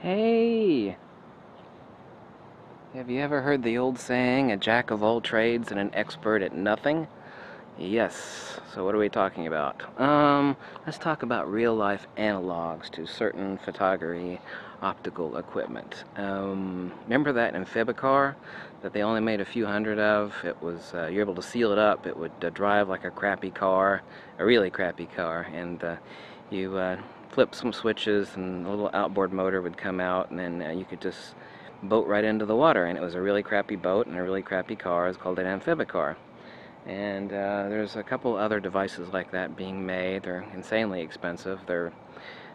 Hey! Have you ever heard the old saying, a jack of all trades and an expert at nothing? Yes. So what are we talking about? Um, let's talk about real-life analogs to certain photography optical equipment. Um, remember that Amphibicar that they only made a few hundred of? It was, uh, you're able to seal it up. It would uh, drive like a crappy car, a really crappy car, and uh, you uh, flip some switches and a little outboard motor would come out and then uh, you could just boat right into the water and it was a really crappy boat and a really crappy car. It's called an amphibicar. And uh, there's a couple other devices like that being made. They're insanely expensive. They're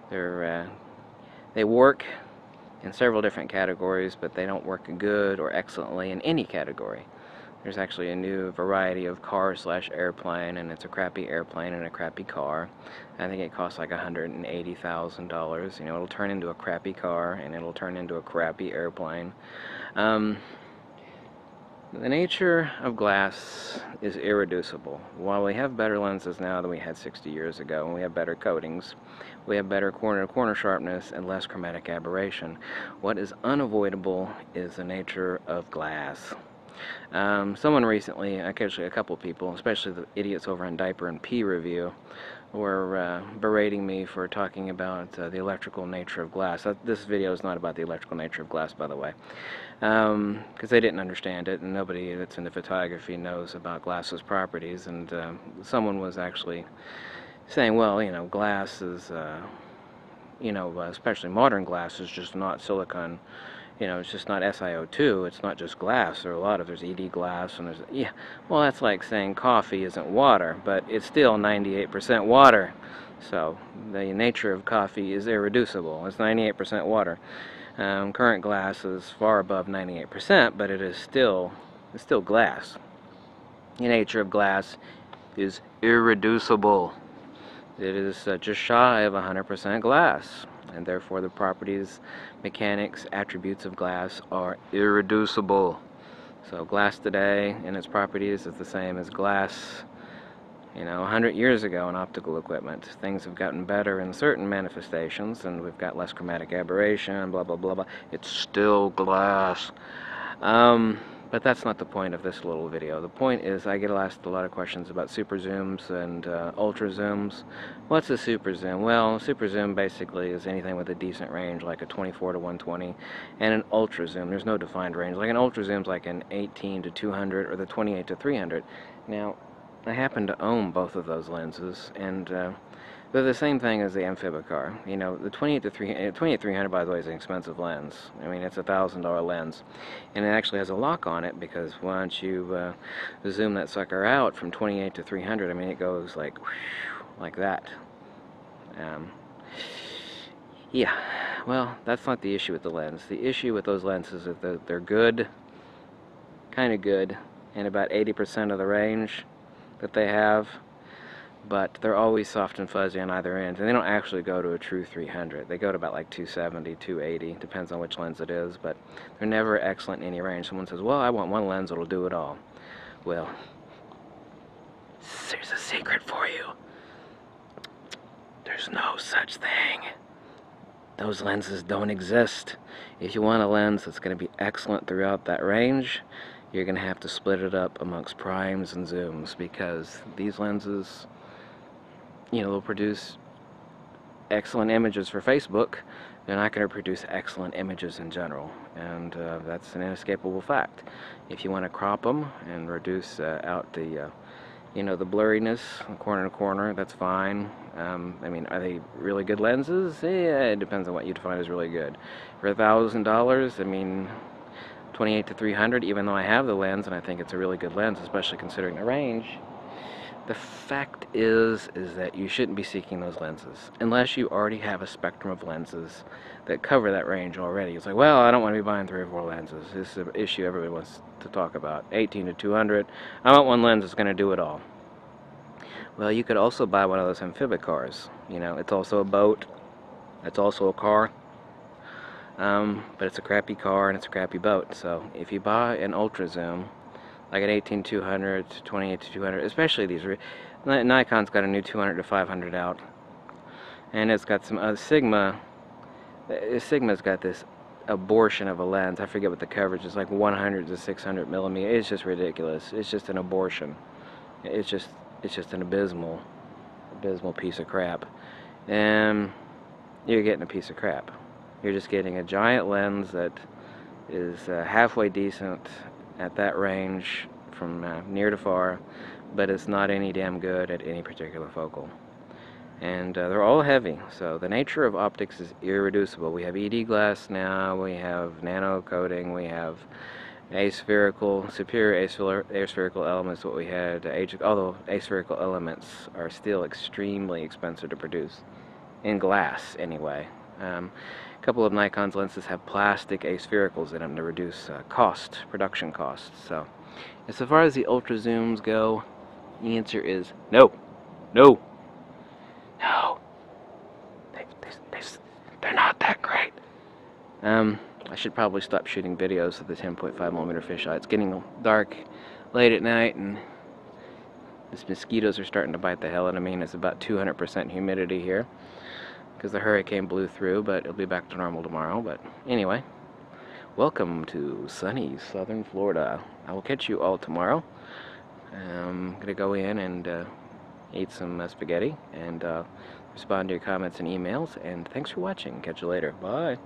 they're uh, they work in several different categories, but they don't work good or excellently in any category. There's actually a new variety of car slash airplane, and it's a crappy airplane and a crappy car. I think it costs like $180,000. You know, it'll turn into a crappy car, and it'll turn into a crappy airplane. Um, the nature of glass is irreducible. While we have better lenses now than we had 60 years ago, and we have better coatings, we have better corner-to-corner -corner sharpness and less chromatic aberration. What is unavoidable is the nature of glass. Um, someone recently, actually a couple people, especially the idiots over on Diaper and Pee Review, were uh, berating me for talking about uh, the electrical nature of glass. this video is not about the electrical nature of glass, by the way, because um, they didn't understand it, and nobody that's into photography knows about glass's properties. And uh, someone was actually saying, well, you know, glass is, uh, you know, especially modern glass is just not silicon you know, it's just not SiO2, it's not just glass. There are a lot of, there's ED glass, and there's, yeah, well, that's like saying coffee isn't water, but it's still 98% water. So the nature of coffee is irreducible. It's 98% water. Um, current glass is far above 98%, but it is still, it's still glass. The nature of glass is irreducible. It is uh, just shy of 100% glass and therefore the properties, mechanics, attributes of glass are irreducible. So glass today and its properties is the same as glass you know, 100 years ago in optical equipment. Things have gotten better in certain manifestations and we've got less chromatic aberration, blah, blah, blah, blah. It's still glass. Um, but that's not the point of this little video. The point is I get asked a lot of questions about super zooms and uh, ultra zooms. What's a super zoom? Well, super zoom basically is anything with a decent range like a 24 to 120 and an ultra zoom. There's no defined range. Like an ultra zoom is like an 18 to 200 or the 28 to 300. Now, I happen to own both of those lenses and uh, they're the same thing as the Amphibicar. You know, the 28 to 300, 28 300 by the way is an expensive lens. I mean, it's a thousand dollar lens, and it actually has a lock on it because once you uh, zoom that sucker out from 28 to 300, I mean, it goes like like that. Um, yeah, well, that's not the issue with the lens. The issue with those lenses is that they're good, kind of good, in about 80% of the range that they have but they're always soft and fuzzy on either end and they don't actually go to a true 300 they go to about like 270 280 depends on which lens it is but they're never excellent in any range. Someone says well I want one lens that'll do it all. Well there's a secret for you. There's no such thing. Those lenses don't exist. If you want a lens that's going to be excellent throughout that range you're going to have to split it up amongst primes and zooms because these lenses you know, they'll produce excellent images for Facebook, they're not going to produce excellent images in general. And uh, that's an inescapable fact. If you want to crop them and reduce uh, out the, uh, you know, the blurriness corner to corner, that's fine. Um, I mean, are they really good lenses? Yeah, it depends on what you define as really good. For a thousand dollars, I mean, 28 to 300, even though I have the lens and I think it's a really good lens, especially considering the range, the fact is, is that you shouldn't be seeking those lenses unless you already have a spectrum of lenses that cover that range already. It's like, well, I don't want to be buying three or four lenses. This is an issue everybody wants to talk about. 18 to 200. I want one lens that's going to do it all. Well, you could also buy one of those amphibic cars. You know, it's also a boat. It's also a car. Um, but it's a crappy car and it's a crappy boat. So if you buy an ultra zoom like an 18200 to 28 to 200 especially these Nikon's got a new 200 to 500 out and it's got some uh, Sigma Uh, Sigma's got this abortion of a lens. I forget what the coverage is, like 100 to 600 millimeter. It's just ridiculous. It's just an abortion. It's just it's just an abysmal, abysmal piece of crap. And you're getting a piece of crap. You're just getting a giant lens that is uh, halfway decent at that range from uh, near to far, but it's not any damn good at any particular focal. And uh, they're all heavy so the nature of optics is irreducible. We have ED glass now we have nano coating we have aspherical superior aspherical elements what we had although aspherical elements are still extremely expensive to produce. In glass anyway um, a couple of Nikon's lenses have plastic asphericals in them to reduce uh, cost production costs so as far as the ultra zooms go the answer is no no no. They, they, they, are not that great. Um, I should probably stop shooting videos of the 10.5 millimeter fisheye. It's getting dark late at night and these mosquitoes are starting to bite the hell out of me and it's about 200% humidity here because the hurricane blew through but it'll be back to normal tomorrow. But anyway welcome to sunny southern Florida. I will catch you all tomorrow. I'm gonna go in and uh, eat some uh, spaghetti and uh, respond to your comments and emails and thanks for watching. Catch you later. Bye